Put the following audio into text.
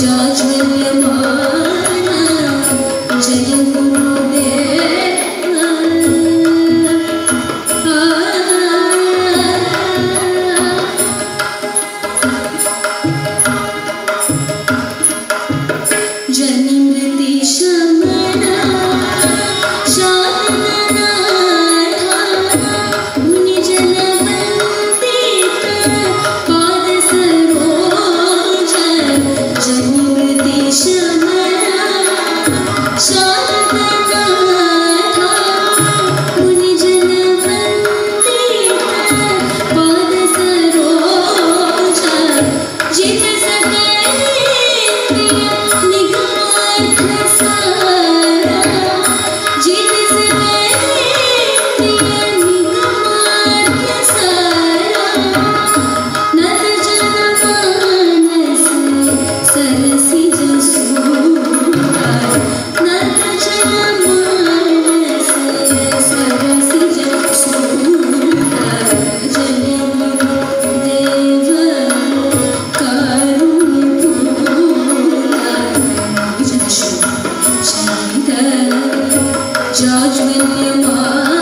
judgment, your mind. 你我。